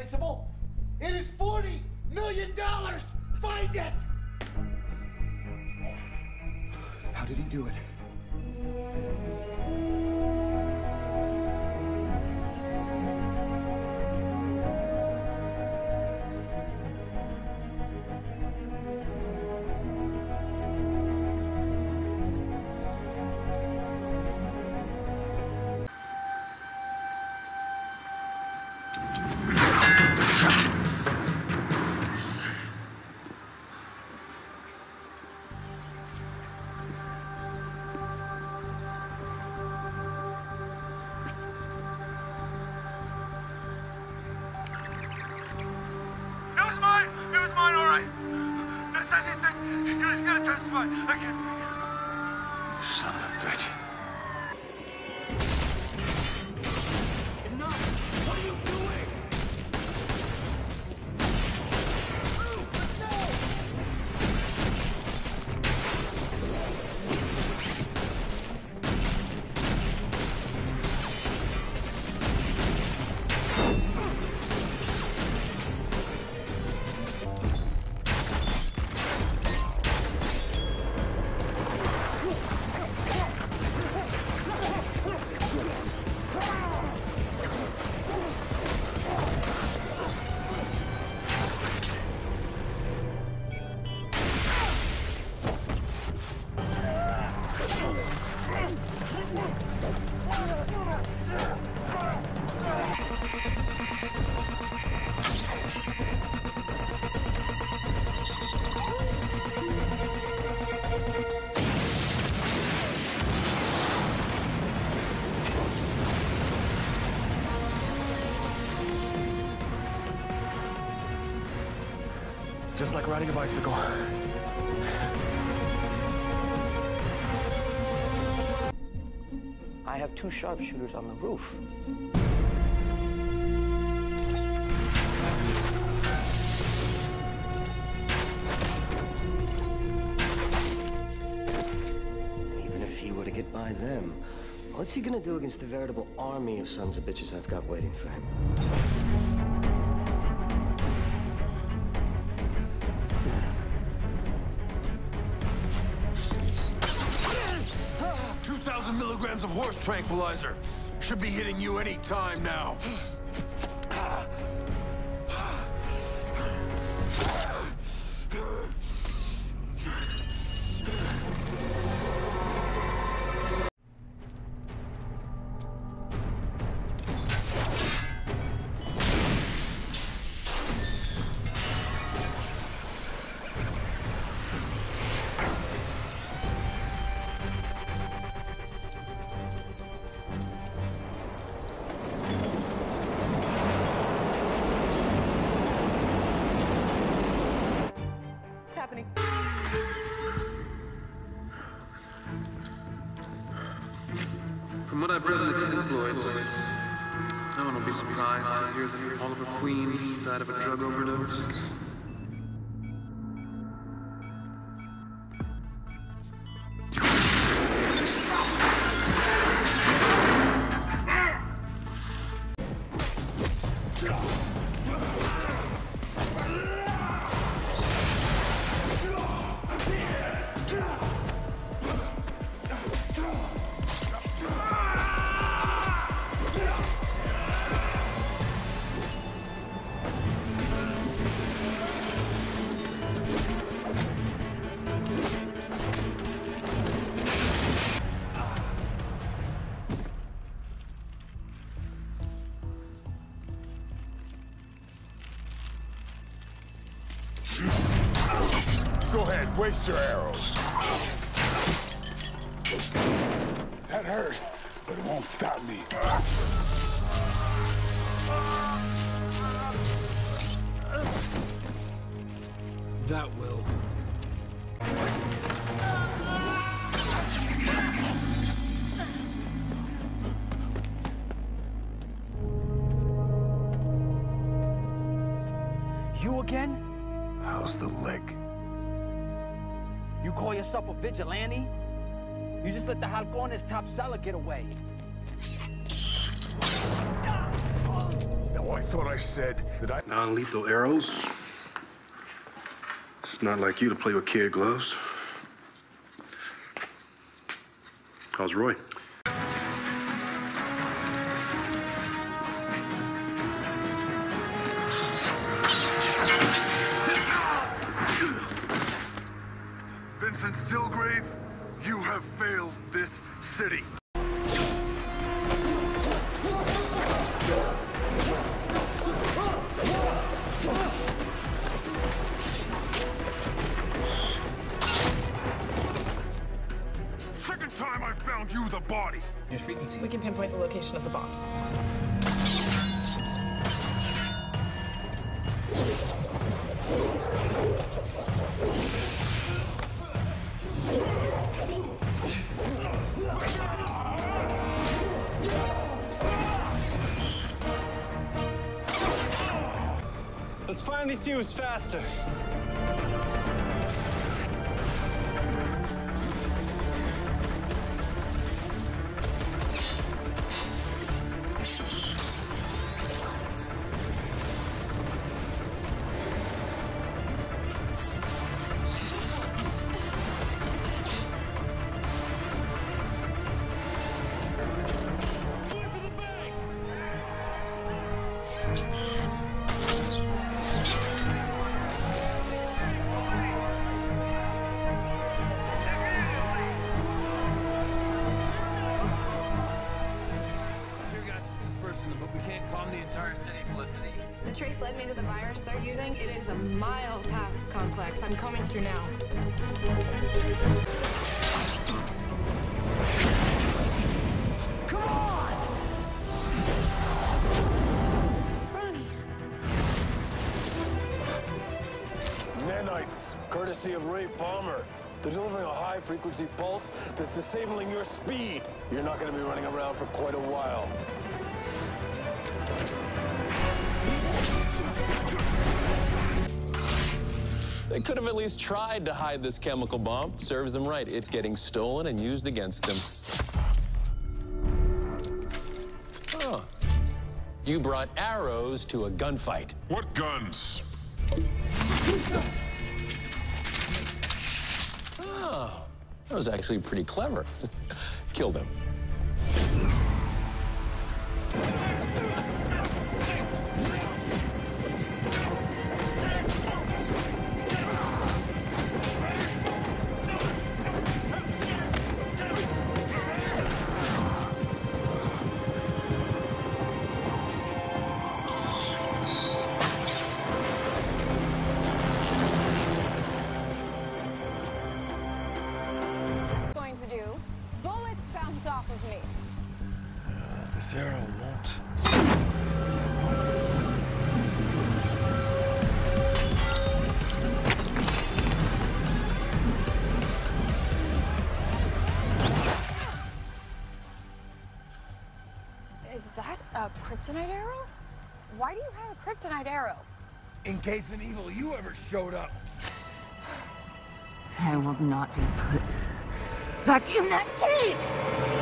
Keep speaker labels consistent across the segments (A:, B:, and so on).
A: It is $40 million! Find it!
B: How did he do? It
C: It was mine, all right! No, said he said he was gonna testify against me.
B: Son of a bitch.
D: Just like riding a bicycle.
E: I have two sharpshooters on the roof. Even if he were to get by them, what's he gonna do against the veritable army of sons of bitches I've got waiting for him?
D: Milligrams of horse tranquilizer. Should be hitting you any time now.
F: Happening?
G: From what I've read in the tabloids, no one will be surprised to hear that Oliver Queen died of a drug overdose.
H: Go ahead, waste your arrows. That hurt, but it won't stop me.
D: That will.
E: Yourself a vigilante? You just let the Halcones top seller get away.
H: Now I thought I said that I...
I: Non-lethal arrows. It's not like you to play with kid gloves. How's Roy?
H: Body.
F: We can pinpoint the location of the bombs.
J: Let's finally see who's faster.
D: The
F: virus they're using. It is a mile past complex. I'm coming through now.
J: Nanites, courtesy of Ray Palmer. They're delivering a high-frequency pulse that's disabling your speed. You're not going to be running around for quite a while. They could have at least tried to hide this chemical bomb. Serves them right. It's getting stolen and used against them. Huh. You brought arrows to a gunfight.
H: What guns?
J: Oh, that was actually pretty clever. Killed him.
F: Bounce off of me.
H: Uh, this arrow won't.
F: Is that a kryptonite arrow? Why do you have a kryptonite arrow?
A: In case an evil you ever showed up.
K: I will not be put back in that cage!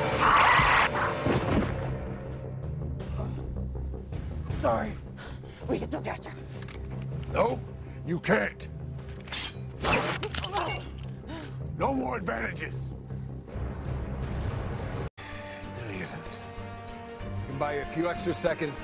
A: Sorry.
K: We can still catch her.
H: No, you can't. No more advantages.
A: Really isn't. Can buy you a few extra seconds.